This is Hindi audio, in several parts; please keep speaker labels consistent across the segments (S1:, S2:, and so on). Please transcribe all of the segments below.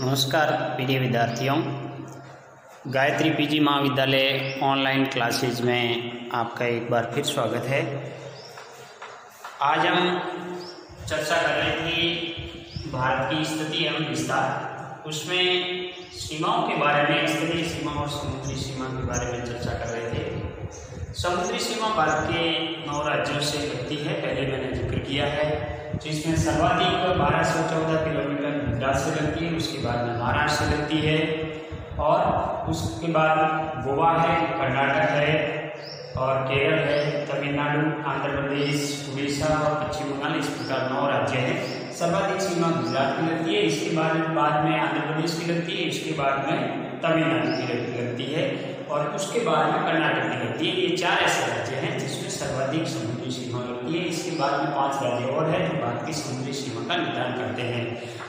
S1: नमस्कार, प्रिय विद्यार्थियों। गायत्री पीजी महाविद्यालय ऑनलाइन क्लासेज में आपका एक बार फिर स्वागत है। आज हम चर्चा कर रहे थे भारत की स्थिति एवं विस्तार। उसमें सीमाओं के बारे में स्तरीय सीमा और समुद्री सीमा के बारे में चर्चा कर रहे थे। समुद्री सीमा भारत के नौ राज्यों से लगती है। पहले मैंने ज़िक्र किया है, जिसमें सर्वाधिक बारह सौ चौदह किलोमीटर गुजरात से लगती है, उसके बाद में महाराष्ट्र से लगती है। और उसके बाद गोवा है, कर्नाटक है, और केरल है, तमिलनाडु, आंध्र प्रदेश, उड़ीसा और पश्चिम बंगाल, इस प्रकार नौ राज्य हैं। सर्वाधिक सीमा गुजरात की लगती है, इसके बाद बाद में आंध्र प्रदेश की लगती है, इसके बाद में तमिलनाडु की लगती है, और उसके बाद में कर्नाटक की लगती है। ये चार ऐसे राज्य हैं जिसमें सर्वाधिक समुद्री सीमा लगती है। इसके बाद में पाँच राज्य और हैं जो भारत की समुद्री सीमा का निर्धारण करते हैं।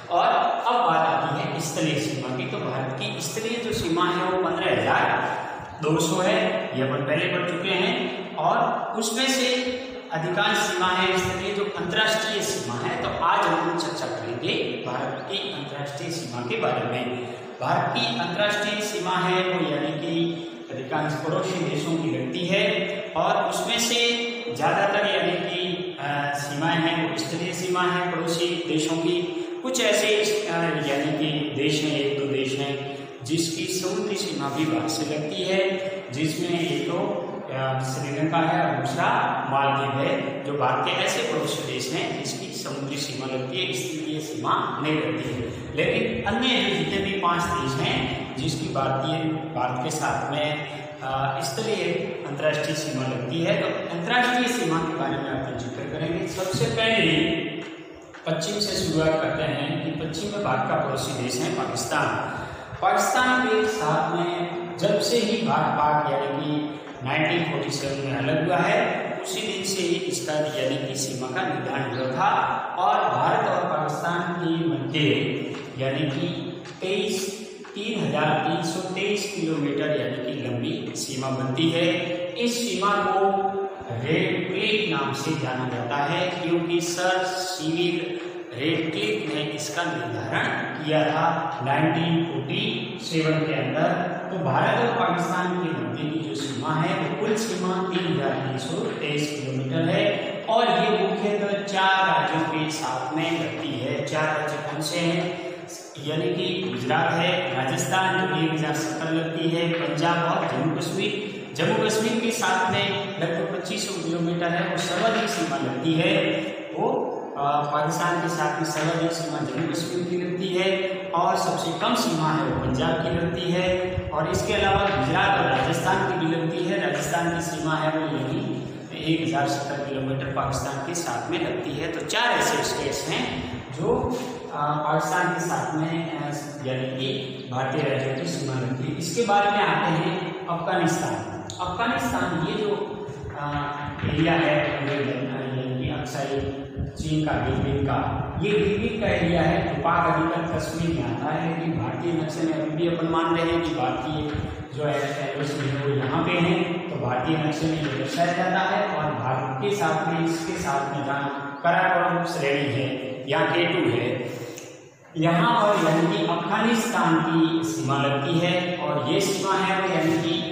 S1: अब बात आती है स्थलीय सीमा की। तो भारत की स्थलीय जो सीमा है वो पंद्रह हज़ार दो सौ है, ये अपन पहले पढ़ चुके हैं। और उसमें से अधिकांश सीमा है स्थलीय जो अंतर्राष्ट्रीय सीमा है। तो आज हम चर्चा करेंगे भारत की अंतर्राष्ट्रीय सीमा के बारे में। भारत की अंतर्राष्ट्रीय सीमा है वो यानी कि अधिकांश पड़ोसी देशों की लगती है। और उसमें से ज़्यादातर यानी कि सीमाएँ हैं वो स्थलीय सीमा है पड़ोसी देशों की। कुछ ऐसे यानी कि देश हैं एक दो देश हैं, जिसकी समुद्री सीमा भी भारत से लगती है, जिसमें एक तो श्रीलंका है और दूसरा मालदीव है, जो भारत के ऐसे पड़ोसी देश हैं, जिसकी समुद्री सीमा लगती है, इसलिए सीमा नहीं लगती है। लेकिन अन्य जितने भी पाँच देश हैं, जिसकी भारतीय, भारत के साथ में स्थलीय अंतर्राष्ट्रीय सीमा लगती है तो अंतर्राष्ट्रीय सीमा के बारे में आप ज़िक्र करेंगे। सबसे पहले पश्चिम से शुरुआत करते हैं कि पश्चिम में भारत का पड़ोसी देश है पाकिस्तान। पाकिस्तान के साथ में जब से ही भारत पाक यानी कि 1947 में अलग हुआ है, उसी दिन से ही इसका यानी कि सीमा का निर्धारण हुआ था और भारत और पाकिस्तान के मध्य यानी कि तेईस, तीन हज़ार तीन सौ तेईस किलोमीटर यानी कि लंबी सीमा बनती है। इस सीमा को रेड क्लिक नाम से जाना जाता है, क्योंकि सर सीविल रेड क्लिक ने इसका निर्धारण किया था 1947 के अंदर। तो भारत और पाकिस्तान के मध्य की जो सीमा है, वो कुल सीमा तीन हज़ार तीन सौ तेईस किलोमीटर है, और ये मुख्यतः चार राज्यों के साथ में लगती है। चार राज्य कौन से हैं? यानी कि गुजरात है, राजस्थान जो एक हज़ार सत्तर लगती है, पंजाब और जम्मू कश्मीर। जम्मू कश्मीर के साथ में लगभग पच्चीस सौ किलोमीटर है और सर्वाधिक सीमा लगती है। वो पाकिस्तान के साथ में सर्वाधिक सीमा जम्मू कश्मीर की लगती है और सबसे कम सीमा है वो पंजाब की लगती है। और इसके अलावा गुजरात और राजस्थान की भी लगती है। राजस्थान की सीमा है वो यही एक हज़ार सत्तर किलोमीटर पाकिस्तान के साथ में लगती है। तो चार ऐसे स्टेट्स हैं जो पाकिस्तान के साथ में यानी कि भारतीय राज्यों की सीमा लगती है। इसके बाद में आते हैं अफ़गानिस्तान। अफ़गानिस्तान, ये जो एरिया है अक्सर चीन का गिलगित का, ये गिलगित का एरिया है तो पाक अधिकार कश्मीर में आता है, लेकिन भारतीय नक्शे में अभी भी अपन मान रहे हैं कि भारतीय जो है है, वो यहाँ पे हैं तो भारतीय नक्शे में ये दर्शाया जाता है, और भारत के साथ में, इसके साथ में जहाँ कराकोरम श्रेणी है या के टू है, यहाँ पर यानी कि अफ़गानिस्तान की सीमा लगती है, और ये सीमा है, यानी कि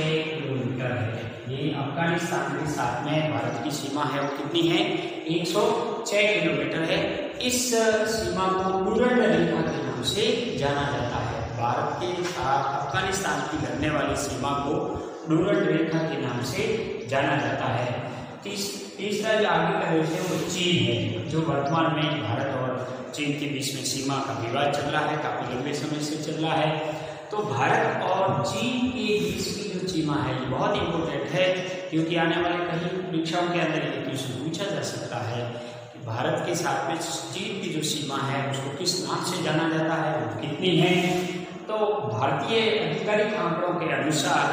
S1: 106 किलोमीटर है। ये अफ़गानिस्तान के साथ में भारत की सीमा है, वो कितनी है? 106 किलोमीटर है। इस सीमा को डूरंड रेखा के नाम से जाना जाता है। भारत के साथ अफ़गानिस्तान की लगने वाली सीमा को डूरंड रेखा के नाम से जाना जाता है। तीस, तीसरा जो आगे का देश है, वो चीन है, जो वर्तमान में भारत और चीन के बीच में सीमा का विवाद चल रहा है, काफ़ी लंबे समय से चल रहा है। तो भारत और चीन के बीच की जो सीमा है, ये बहुत इंपॉर्टेंट है, क्योंकि आने वाले कई परीक्षाओं के अंदर ये क्वेश्चन पूछा जा सकता है कि भारत के साथ में चीन की जो सीमा है, उसको किस नाम से जाना जाता है, वो कितनी है? तो भारतीय आधिकारिक आंकड़ों के अनुसार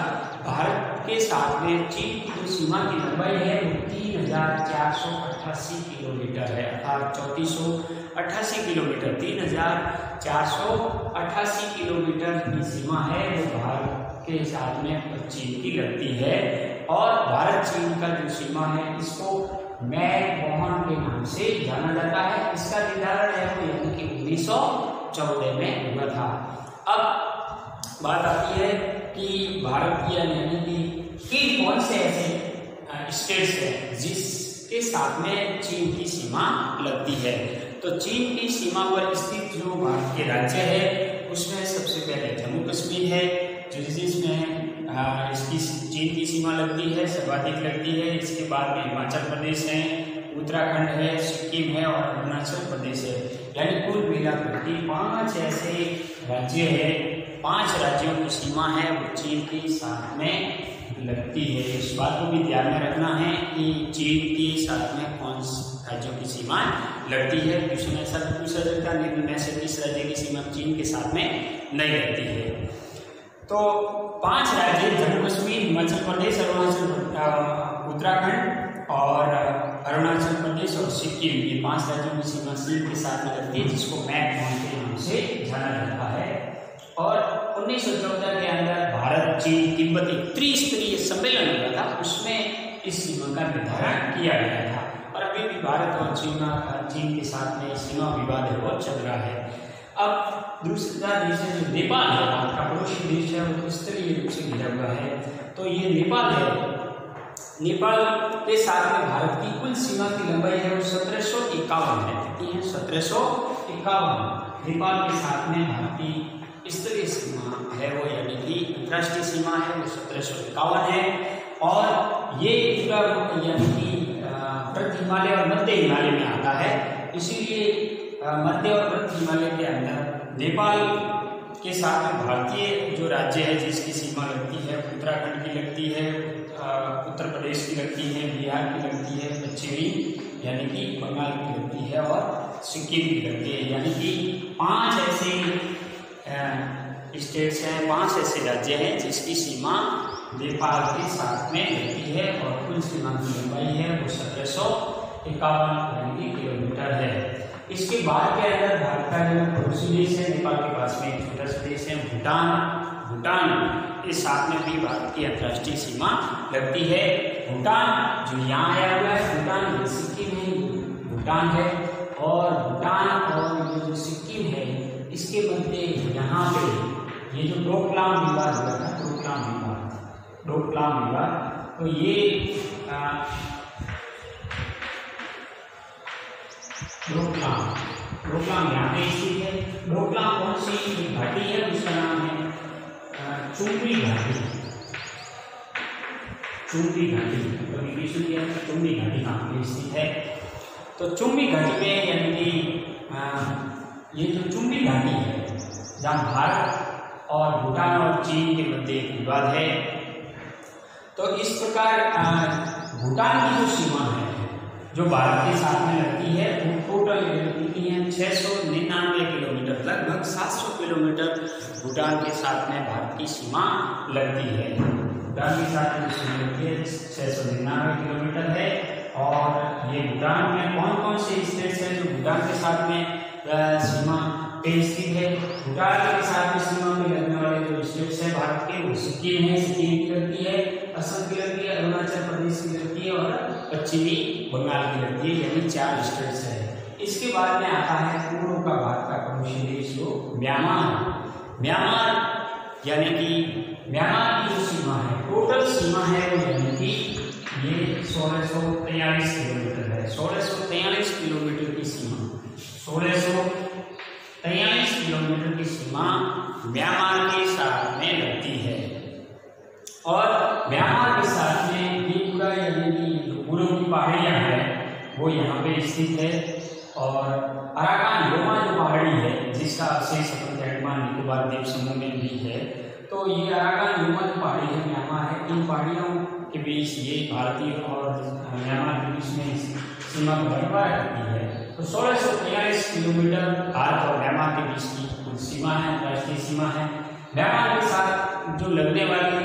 S1: भारत के साथ में चीन की जो सीमा की लंबाई है, वो तीन हज़ार चार सौ अट्ठासी किलोमीटर है, अर्थात चौंतीस सौ अट्ठासी किलोमीटर, तीन हज़ार चार सौ अट्ठासी किलोमीटर की सीमा है वो भारत के साथ में चीन की लगती है। और भारत चीन का जो सीमा है, इसको मैक मोहन के नाम से जाना जाता है। इसका निर्धारण है, वो यानी कि उन्नीस चौदह में हुआ था। अब बात आती है कि भारत की यानी कि कौन से ऐसे स्टेट्स हैं जिसके साथ में चीन की सीमा लगती है। तो चीन की सीमा पर स्थित जो भारत के राज्य है, उसमें सबसे पहले जम्मू कश्मीर है, जो जिसमें इसकी चीन की सीमा लगती है, सर्वाधिक लगती है। इसके बाद में हिमाचल प्रदेश है, उत्तराखंड है, सिक्किम है और अरुणाचल प्रदेश है। यानी कुल मिलाकर पाँच ऐसे राज्य है, पाँच राज्यों की सीमा है, वो चीन के साथ में लगती है। इस बात को भी ध्यान में रखना है कि चीन के साथ में कौन राज्यों की सीमा लगती है। क्वेश्चन ऐसा पूछा जाता है, लेकिन में से किस राज्य की सीमा चीन के साथ में नहीं लगती है। तो पाँच राज्य जम्मू कश्मीर, हिमाचल प्रदेश, अरुणाचल उत्तराखंड और अरुणाचल प्रदेश और सिक्किम। ये पाँच राज्यों की सीमा चीन के साथ में लगती है, जिसको मैप नाम से जाना जाता है? और उन्नीस के अंदर भारत चीन तिब्बत त्रिस्तरीय सम्मेलन हुआ था, उसमें इस सीमा का निर्धारण किया गया था। और अभी भी भारत और चीन चीन के साथ में सीमा विवाद है चल रहा है। अब दूसरा देश है जो नेपाल है भारत का पड़ोसी देश है, वो स्तरीय रूप से घिरा हुआ है। तो ये नेपाल है। नेपाल के साथ में भारत की कुल सीमा की लंबाई है वो सत्रह सौ इक्यावन है। सत्रह सौ इक्यावन। नेपाल के साथ में भारत की स्तरीय सीमा है वो यानी कि अंतर्राष्ट्रीय सीमा है, वो सत्रह सौ इक्यावन है। और ये पूरा यानी कि प्रति हिमालय और मध्य हिमालय में आता है। इसीलिए मध्य और प्रति हिमालय के अंदर नेपाल के साथ में भारतीय जो राज्य है जिसकी सीमा लगती है, उत्तराखंड की लगती है उत्तर प्रदेश की लगती है, बिहार की लगती है पश्चिमी यानी कि बंगाल की लगती है और सिक्किम की लगती है। यानी कि पाँच ऐसे स्टेट्स हैं, पाँच ऐसे राज्य हैं जिसकी सीमा नेपाल के साथ में रहती है और कुल सीमा की लंबाई है वो सत्रह सौ इक्यावन किलोमीटर है। इसके बाद के अंदर भारत का जो पड़ोसी देश है, नेपाल के पास में एक छोटा सा देश है, भूटान। भूटान के साथ में भी भारत की अंतर्राष्ट्रीय सीमा लगती है। भूटान जो यहाँ आया हुआ है, भूटान सिक्किम में भूटान है और भूटान और जो सिक्किम है इसके मध्य यहाँ पे ये जो डोकलाम विवाद हुआ था डोकलाम विवाद डोकलाम विवाद। तो ये डोकलाम डोकलाम यहाँ पे स्थित है डोकलाम कौन सी? घाटी है उसका नाम है चुंबी घाटी। चुम्बी घाटी कभी भी सुनी है चुम्बी घाटी कहाँ पे स्थित है? तो चुम्बी घाटी में यानी कि ये जो चुंबी घाटी है, जहाँ भारत और भूटान और चीन के मध्य एक विवाद है तो इस प्रकार भूटान की जो सीमा है, जो भारत के साथ में लगती है, वो टोटल कितनी है छः सौ निन्यानवे किलोमीटर, लगभग सात सौ किलोमीटर भूटान के साथ में भारत की सीमा लगती है। भूटान के साथ में सीमा लगती है छः सौ निन्यानवे किलोमीटर है, और ये भूटान में कौन कौन से स्टेट्स हैं जो भूटान के साथ में सीमा पे स्थित है। भूटान के साथ में सीमा में लगने वाले जो स्टेट्स है, भारत के, वो सिक्किम है, सिक्किम की लगती है, असम की लगती है, अरुणाचल प्रदेश की लगती है और पश्चिमी बंगाल की लगती है, यानी चार स्टेट्स है। इसके बाद में आता है पूर्व का भारत का पड़ोसी देश जो म्यांमार। म्यांमार यानी कि म्यांमार की जो सीमा है टोटल सीमा है वो यानी कि ये सोलह सौ तैयलीस किलोमीटर है। सोलह सौ तैयलीस किलोमीटर की सीमा। सोलह सौ तैयलीस किलोमीटर की सीमा म्यांमार के साथ में लगती है। और म्यांमार के साथ में ये पूरा यानी कि पूर्व की पहाड़ियाँ हैं, वो यहाँ पे स्थित है। और अराकान योमा जो पहाड़ी है, जिसका अवशेष अपन अंडमान निकोबार द्वीप समूह में भी है तो ये अराकान योमा जो पहाड़ी है, म्यांमार है। इन पहाड़ियों के बीच ये भारतीय और म्यांमार के बीच में सीमा बंटवारा करती है। तो सोलह सौ तैयलीस किलोमीटर भारत और म्यांमार के बीच की कुल सीमा है, राष्ट्रीय सीमा है। म्यांमार के साथ जो लगने वाली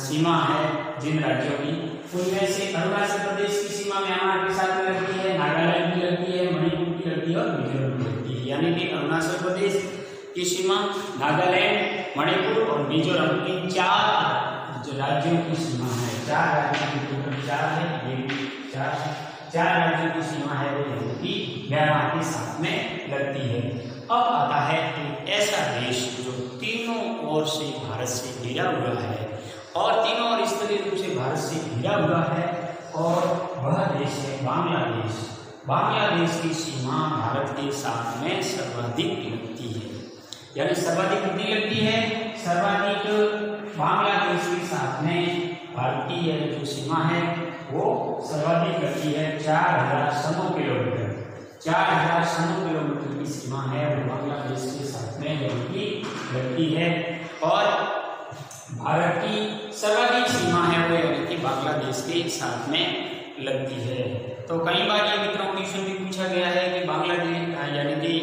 S1: सीमा है जिन राज्यों की, उनमें से अरुणाचल प्रदेश की सीमा म्यांमार के साथ लगती है, नागालैंड की लगती है, मणिपुर की लगती है और मिजोरम की लगती है। यानी कि अरुणाचल प्रदेश की सीमा, नागालैंड, मणिपुर और मिजोरम इन चार जो राज्यों की सीमा है। चार राज्यों की टोटल चार है ये चार चार राज्यों की सीमा है वो यानी कि म्यांमार के साथ में लगती है। अब आता है एक ऐसा देश जो तीनों ओर से भारत से घिरा हुआ है और तीनों ओर स्थलीय रूप से भारत से घिरा हुआ है और वह देश है बांग्लादेश। बांग्लादेश की सीमा भारत के साथ में सर्वाधिक लगती है। यानी सर्वाधिक कितनी लगती है? सर्वाधिक बांग्लादेश के साथ में भारत की जो सीमा है वो सर्वाधिक लगती है चार हज़ार सौ किलोमीटर। चार हज़ार सौ किलोमीटर की सीमा है, वो बांग्लादेश के साथ में लगती लगती है। और भारत की सर्वाधिक सीमा है, वो यानी कि बांग्लादेश के साथ में लगती है। तो कई बार ये मित्रों क्वेश्चन भी पूछा गया है कि बांग्लादेश यानी कि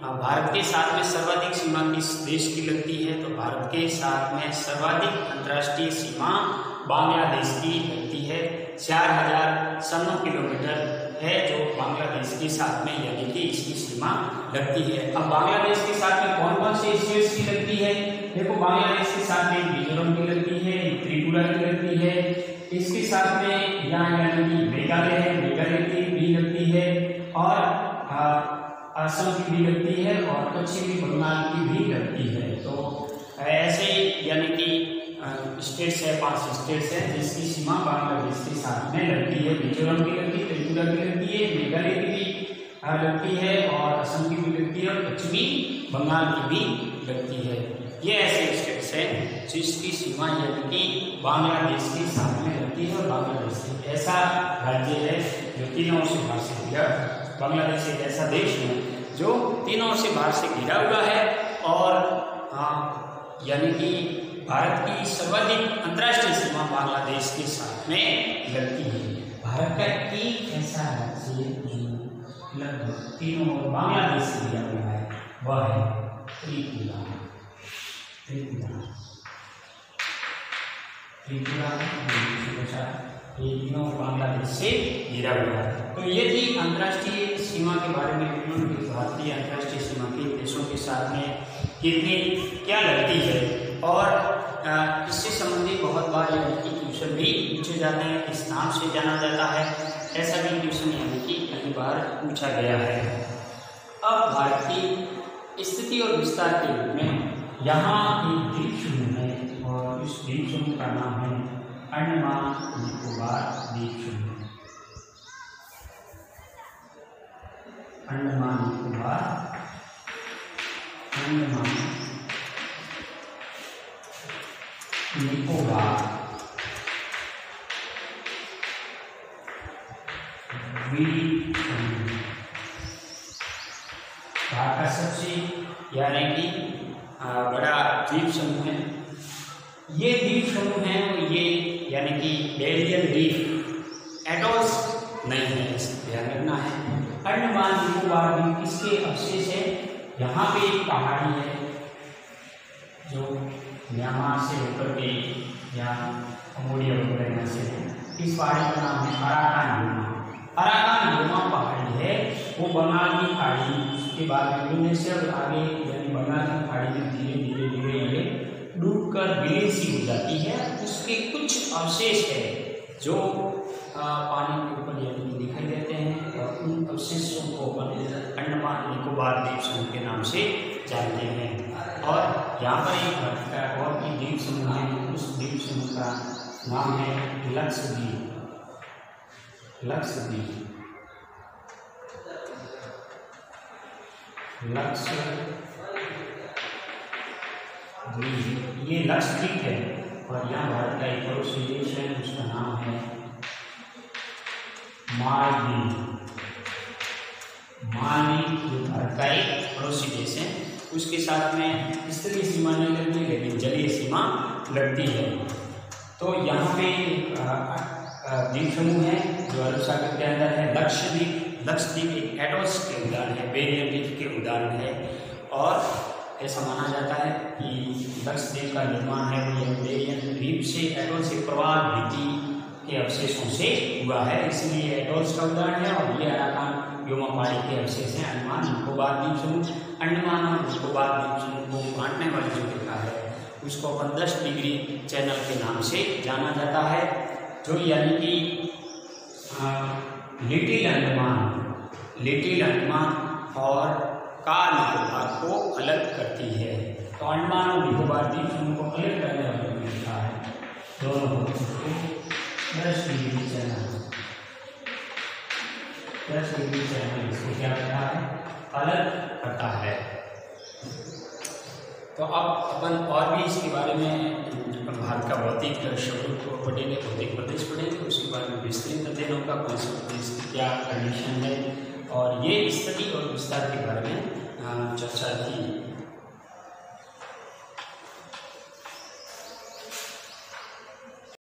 S1: भारत के साथ में सर्वाधिक सीमा किस देश की लगती है? तो भारत के साथ में सर्वाधिक अंतर्राष्ट्रीय सीमा बांग्लादेश की लगती है, चार हज़ार सौ किलोमीटर है जो बांग्लादेश के साथ में, यानी कि इसकी सीमा लगती है। अब बांग्लादेश के साथ में कौन कौन से स्टेट्स की लगती है? देखो, बांग्लादेश के साथ में मिजोरम की लगती है, त्रिपुरा की लगती है, इसके साथ में यहाँ यानी कि मेघालय है, मेघालय की भी लगती है, और असम की भी लगती है, और पश्चिमी बंगाल की भी लगती है। तो ऐसे यानी कि स्टेट्स है, पाँच स्टेट्स है, जिसकी सीमा बांग्लादेश के साथ में लगती है। मिजोरम की लगती है त्रिपुरा की लगती है, मेघालय की भी लगती है और असम की भी लगती है और पश्चिमी बंगाल की भी लगती है। ये ऐसे स्टेट्स हैं जिसकी सीमा यानी कि बांग्लादेश के साथ में लगती है और बांग्लादेश ऐसा राज्य है जो तीनों से बाहर से घिरा बांग्लादेश एक ऐसा देश है जो तीनों से बाहर से घिरा हुआ है और यानी कि भारत की सर्वाधिक अंतर्राष्ट्रीय सीमा बांग्लादेश के साथ में लगती है। भारत का एक ऐसा राज्य जो लगभग तीनों बांग्लादेश से जुड़ा हुआ है, वह है त्रिपुरा। त्रिपुरा। त्रिपुरा तीनों बांग्लादेश से घिरा हुआ है। तो ये थी अंतर्राष्ट्रीय सीमा के बारे में भारतीय अंतर्राष्ट्रीय सीमा के देशों के साथ में कितनी क्या लगती है? और इससे संबंधित बहुत बार यानी कि ट्यूशन भी पूछे जाते हैं, किस नाम से जाना जाता है, ऐसा भी ट्यूशन यानी कि कई बार पूछा गया है। अब भारत की स्थिति और विस्तार के रूप में, यहाँ एक द्वीप समूह है और इस द्वीप समूह का नाम है अंडमान निकोबार द्वीप समूह अंडमान निकोबार अंडमान समूह है और ये यानी कि बेलियन द्वीप एटोल्स नहीं है ध्यान रखना है। अंडमान निकोबार द्वीप किसके अवशेष है। यहाँ पे एक पहाड़ी है, जो म्यांमार से होकर के, या कम्बोडिया वगैरह यहाँ से इस पहाड़ी का नाम है अराकान योमा अराकान योमा पहाड़ी है। वो बंगाल की खाड़ी के बाद इंडोनेशिया आगे, यानी बंगाल की खाड़ी में धीरे धीरे डूब कर विलीन सी हो जाती है। उसके कुछ अवशेष है जो आ, पानी के ऊपर यानी दिखाई देते हैं और उन अवशेषों को अंडमान निकोबार द्वीप समूह के नाम से जानते हैं। और यहाँ पर एक भारत का और भी द्वीप समूह है। उस द्वीप समूह का नाम है लक्षद्वीप। लक्षद्वीप। लक्ष्य ये लक्षद्वीप है? और यहाँ भारत का एक पड़ोसी देश है, उसका नाम है मालदीव मालदीव जो भारत का एक पड़ोसी देश है, उसके साथ में स्थलीय सीमा नहीं लगती, लेकिन जलीय सीमा लगती है। तो यहाँ पे द्वीप समूह है, जो अरब सागर के अंदर है लक्षद्वीप लक्षद्वीप एक एटोस के उदाहरण है बेरियन द्वीप के उदाहरण है। और ऐसा माना जाता है कि लक्षद्वीप का निर्माण है वो बेरियन द्वीप से एटोल से प्रवाह भीति के अवशेषों से हुआ है। इसलिए एटोल्स का उदाहरण है और ये अराकान व्योमा पहाड़ी के अवशेष हैं। अंडमान, निकोबार द्वीप समूह अंडमान और निकोबार द्वीप समूह को बांटने वाली जो रेखा है, उसको अपन दस डिग्री चैनल के नाम से जाना जाता है, जो यानी कि लिटिल अंडमान लिटिल अंडमान और का निकोबार को अलग करती है। तो अंडमान और निकोबार द्वीप समूह को अलग करने वाले लिखा है। दोनों इसको क्या करता है? अलग करता है। तो अब अपन और भी इसके बारे में, अपन भारत का भौतिक स्वरूप को पढ़ेंगे, भौतिक प्रदेश पढ़ेंगे, उसके बारे में विस्तृत अध्ययनों का कौन सा प्रदेश क्या कंडीशन है और ये स्थिति और विस्तार के बारे में चर्चा की।